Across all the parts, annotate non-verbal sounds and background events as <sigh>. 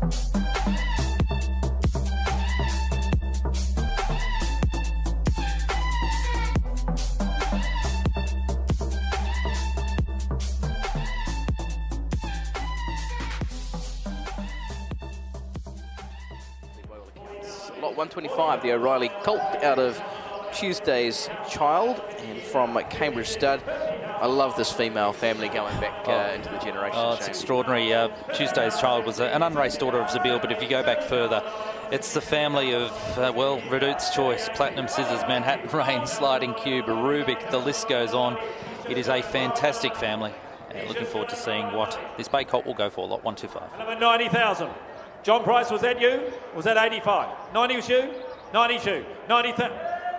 Lot 125, the O'Reilly Colt out of Tuesday's Child and from Cambridge Stud. I love this female family going back uh, oh. into the generation. Oh, it's Shane. extraordinary. Uh, Tuesday's Child was a, an unraced daughter of Zabeel, but if you go back further, it's the family of, uh, well, Redoute's Choice, Platinum Scissors, Manhattan <laughs> Rain, Sliding Cube, Rubick, the list goes on. It is a fantastic family. And looking forward to seeing what this Bay Colt will go for, lot 125. Number 90,000. John Price, was that you? Was that 85? 90 was you? 92. 90,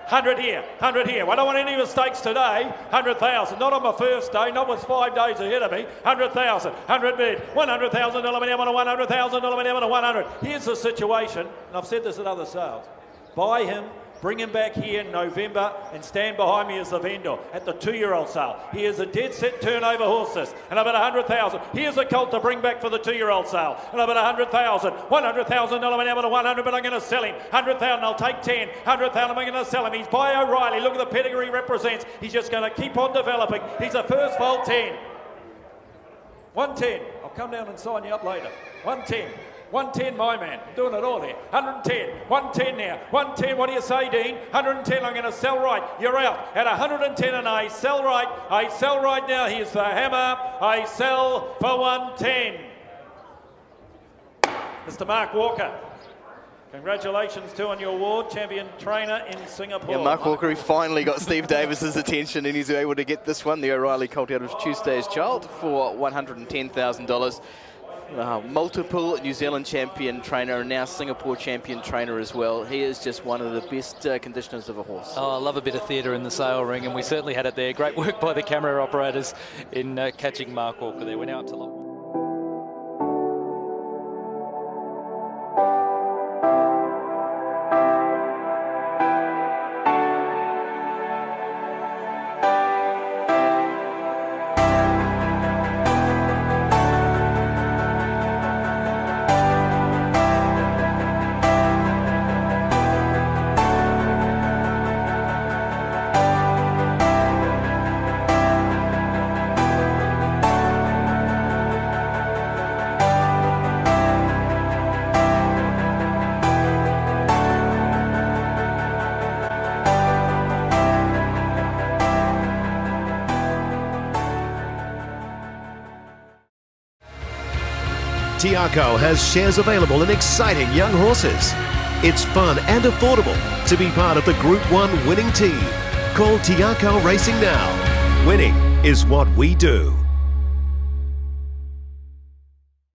100 here, 100 here. I don't want any mistakes today. 100,000. Not on my first day, not was five days ahead of me. 100,000, 100 bid, 100,000 aluminium on a 100,000 aluminium on a 100. Here's the situation, and I've said this at other sales. Buy him Bring him back here in November and stand behind me as the vendor at the two-year-old sale. He is a dead set turnover horses and about 100,000. Here's a colt to bring back for the two-year-old sale and I about 100,000. 100,000 I'm going to 100 but I'm going to sell him. 100,000 I'll take 10. 100,000 I'm going to sell him. He's by O'Reilly. Look at the pedigree he represents. He's just going to keep on developing. He's a first fold 10. 110. I'll come down and sign you up later. 110. 110, my man. Doing it all there. 110. 110 now. 110. What do you say, Dean? 110. I'm going to sell right. You're out. At 110 and I sell right. I sell right now. Here's the hammer. I sell for 110. Mr. Mark Walker. Congratulations to on your award, champion trainer in Singapore. Yeah, Mark Walker, he finally got Steve Davis's attention and he's able to get this one, the O'Reilly Colt out of Tuesday's Child, for $110,000 uh, multiple New Zealand champion trainer and now Singapore champion trainer as well. He is just one of the best uh, conditioners of a horse. Oh, I love a bit of theatre in the sale ring, and we certainly had it there. Great work by the camera operators in uh, catching Mark Walker there. Went out to. Te Akau has shares available in exciting young horses. It's fun and affordable to be part of the Group 1 winning team. Call Te Akau Racing now. Winning is what we do.